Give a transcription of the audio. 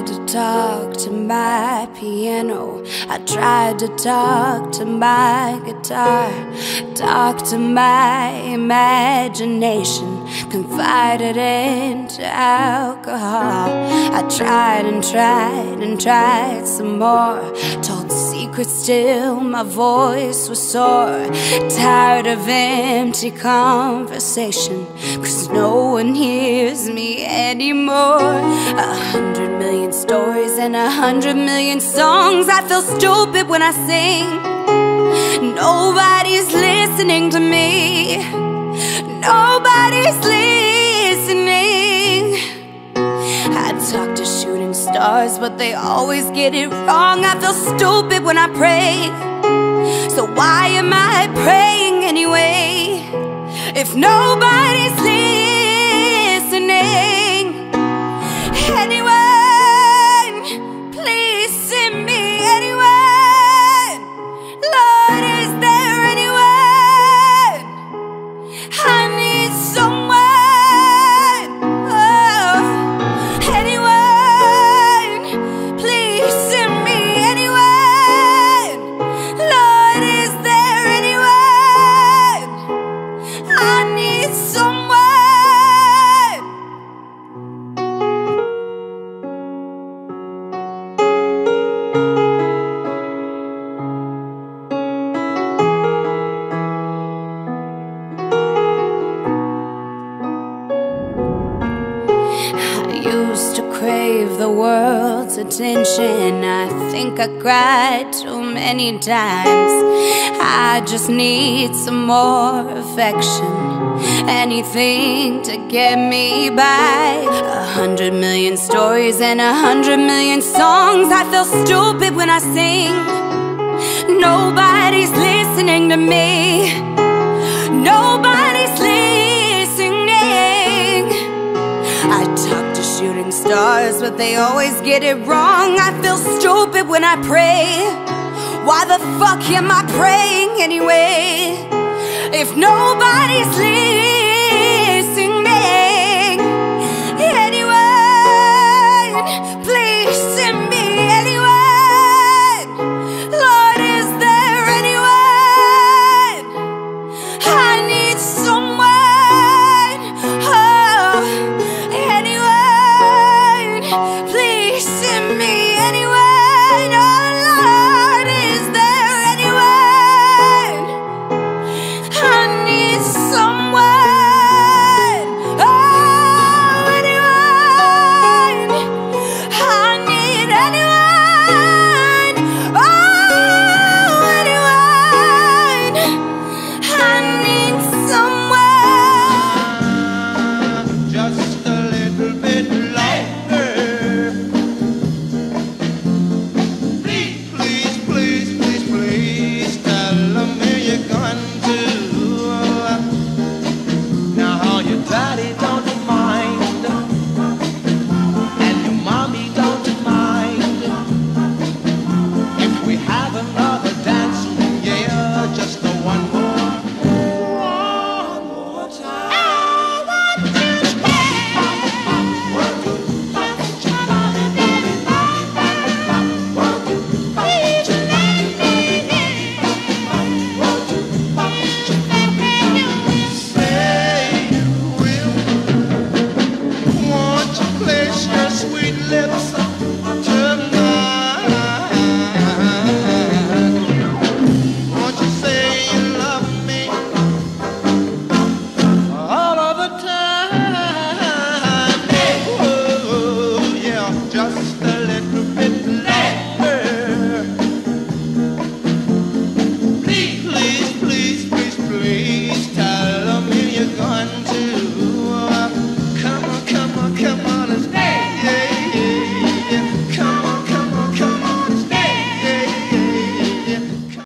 tried to talk to my piano. I tried to talk to my guitar. Talk to my imagination. Confided into alcohol. I tried and tried and tried some more. Told secrets till my voice was sore. Tired of empty conversation. Cause no one hears me anymore. A hundred million stories and a hundred million songs. I feel stupid when I sing. Nobody's listening to me. But they always get it wrong. I feel stupid when I pray. So why am I praying anyway? If nobody's crave the world's attention. I think I cried too many times. I just need some more affection. Anything to get me by. A hundred million stories and a hundred million songs. I feel stupid when I sing. Nobody's listening to me. Nobody's stars, but they always get it wrong. I feel stupid when I pray. Why the fuck am I praying anyway? If nobody's listening, little